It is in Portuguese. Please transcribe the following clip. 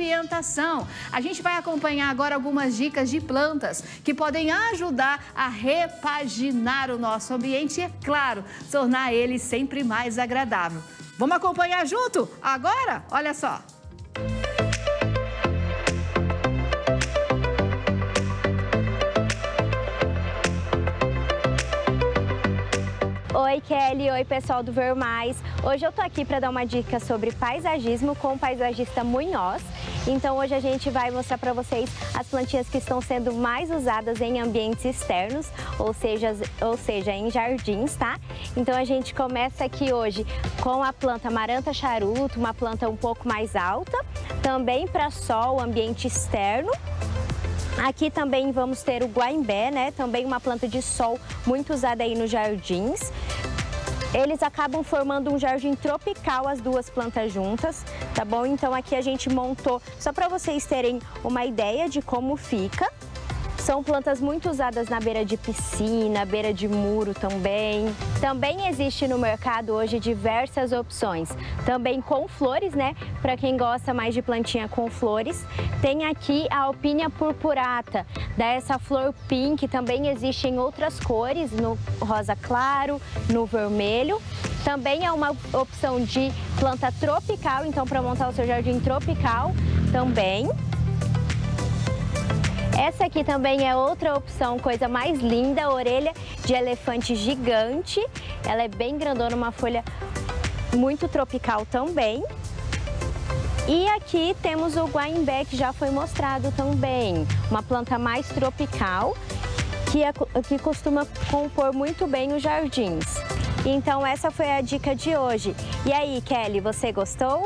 ambientação. A gente vai acompanhar agora algumas dicas de plantas que podem ajudar a repaginar o nosso ambiente e, é claro, tornar ele sempre mais agradável. Vamos acompanhar junto? Agora, olha só. Oi Kelly, oi pessoal do Ver Mais. Hoje eu tô aqui para dar uma dica sobre paisagismo com o paisagista Munhoz. Então hoje a gente vai mostrar para vocês as plantinhas que estão sendo mais usadas em ambientes externos, ou seja, ou seja, em jardins, tá? Então a gente começa aqui hoje com a planta Maranta charuto, uma planta um pouco mais alta, também para sol, ambiente externo. Aqui também vamos ter o guaimbé, né? Também uma planta de sol muito usada aí nos jardins. Eles acabam formando um jardim tropical, as duas plantas juntas, tá bom? Então aqui a gente montou, só para vocês terem uma ideia de como fica. São plantas muito usadas na beira de piscina, beira de muro também. Também existe no mercado hoje diversas opções. Também com flores, né? Para quem gosta mais de plantinha com flores. Tem aqui a Alpínia purpurata, dessa flor pink. Também existe em outras cores, no rosa claro, no vermelho. Também é uma opção de planta tropical, então para montar o seu jardim tropical também. Essa aqui também é outra opção, coisa mais linda, orelha de elefante gigante. Ela é bem grandona, uma folha muito tropical também. E aqui temos o guaimbé, que já foi mostrado também. Uma planta mais tropical, que, é, que costuma compor muito bem os jardins. Então essa foi a dica de hoje. E aí, Kelly, você gostou?